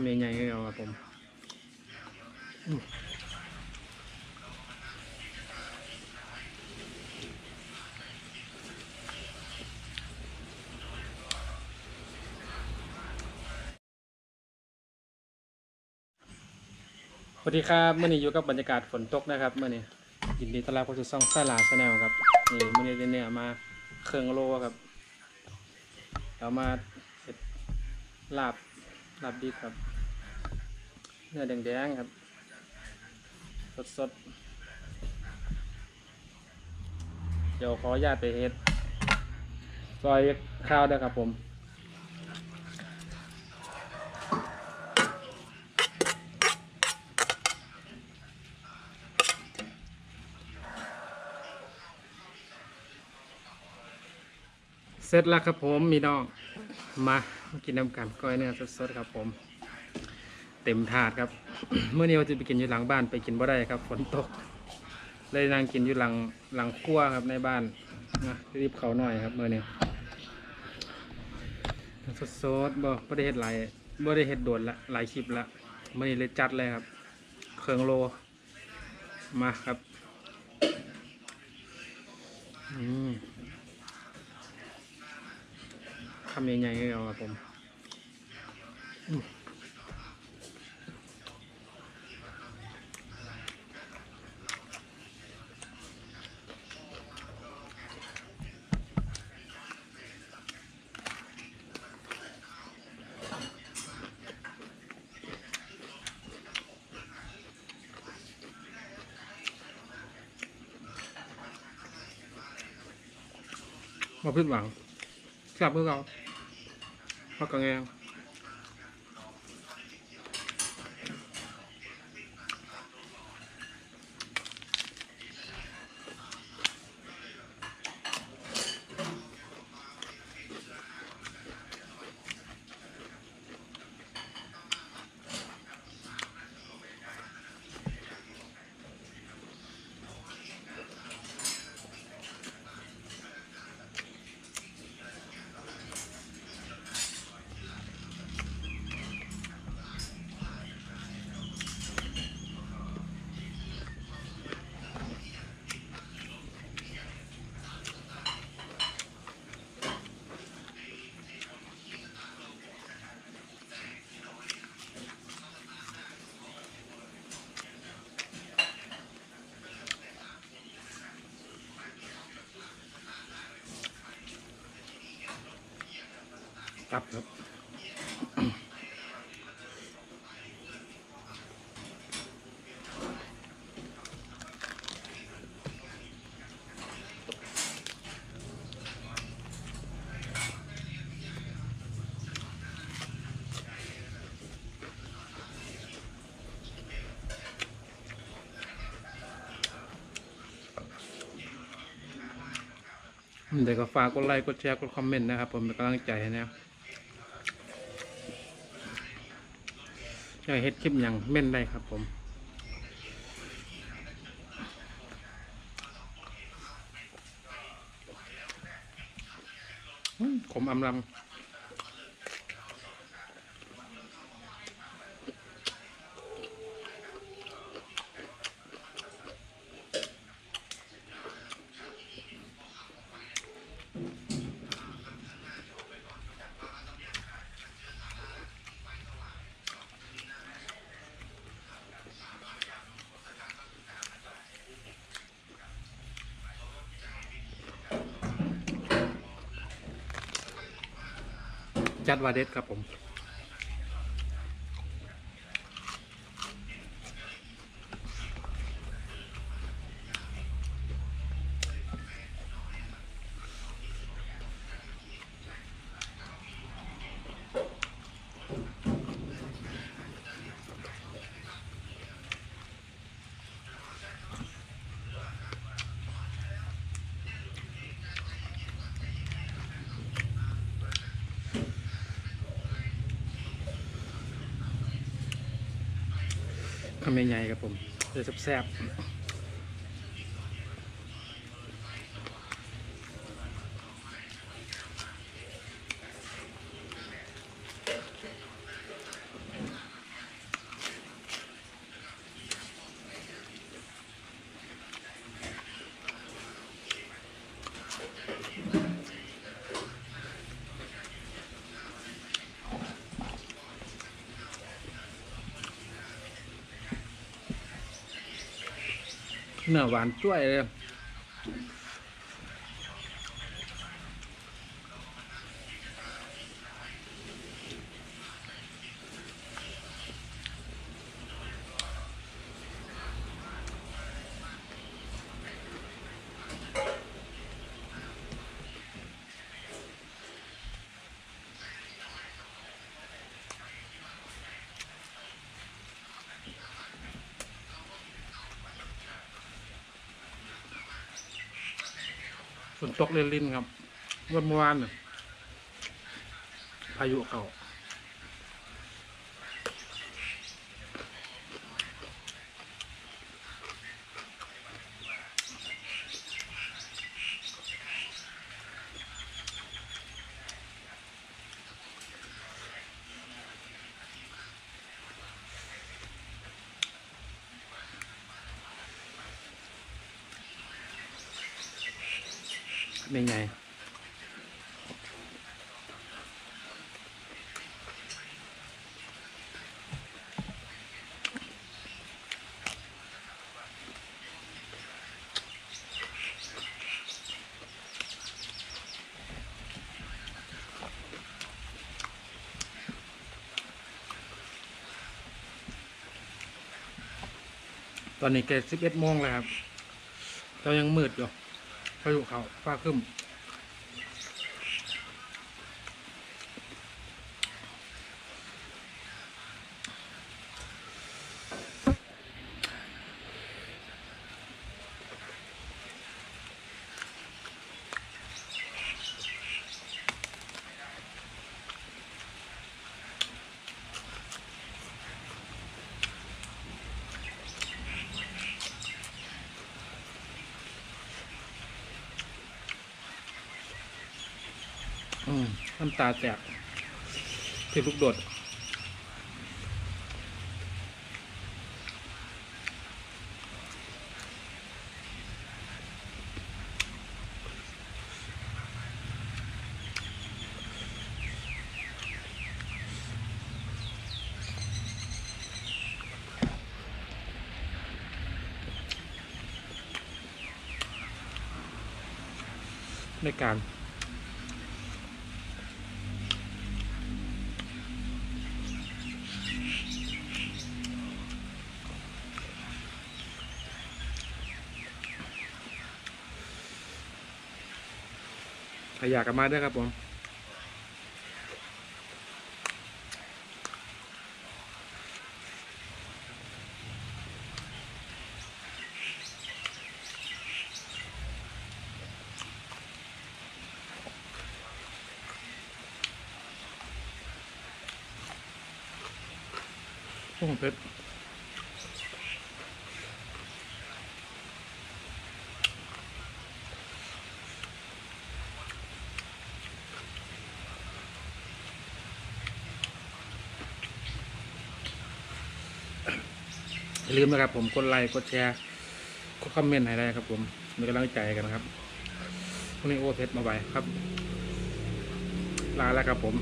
ำใหญ่ๆเราครับผมอืมสวัสดีครับเมื่อนี้อยู่กับบรรยากาศฝนตกนะครับเมื่อนี้ยินดีต้อนรับเข้าสู่ช่องซาลาชาแนลครับนี่เมื่อนี้เนี่ยมาเครื่องโลครับเรามาเห็ดลาบ ลาบดิบครับ เนื้อแดงๆครับ สดๆ เดี๋ยวขออนุญาตไปเฮ็ด ซอยข้าวด้วยครับผมเสร็จแล้วครับผมมีน้อง มากินน้ำกันก้อยเนื้อสดๆครับ ผม เต็มถาดครับ เมื่อนี้ว่าจะไปกินอยู่หลังบ้านไปกินบ่ได้ครับ ฝนตก เลยนั่งกินอยู่หลังหลังครัวครับในบ้านนะรีบเขาหน่อยครับเมื่อนี้สดๆบ่บ่ได้เฮ็ดหลายบ่ได้เฮ็ดโดดละหลายคลิปละเมื่อนี้เลยจัดเลยครับ เครื่องโลมาครับ อืม คำใหญ่ๆเราครับผมมาพึ่งหวังกลับเพื่อเรา พักกัน เองกลับครับเดี๋ยวก็ฝากกดไลค์ กดแชร์ กดคอมเมนต์นะครับ ผมเป็นกำลังใจให้นะ จะเฮ็ดคลิปอย่างเม่นได้ครับผมอืมขมอำลำ จัดวาเด็ดครับผม ทำใหญ่ๆครับผมจะแซ่บ เนื้อหวานจ้วยเลย ฝนตกเล่นๆครับวันเมื่อวานน่ะพายุเข่า เป็นไง ตอนนี้แกสิบเอ็ดโมงแล้วครับ เรายังมืดอยู่ พายุเขาฟ้าขึ้น น้ำตาแตกที่ลูกโดดในการ ขยากกันมาด้วยครับผมโอ้โหเพชร ลืมนะครับ ผมกดไลค์กดแชร์กดคอมเมนต์ให้ได้ครับ ผมมีกำลังใจกันนะครับพรุ่งนี้โอเพชรมาไปครับลาแล้วครับผม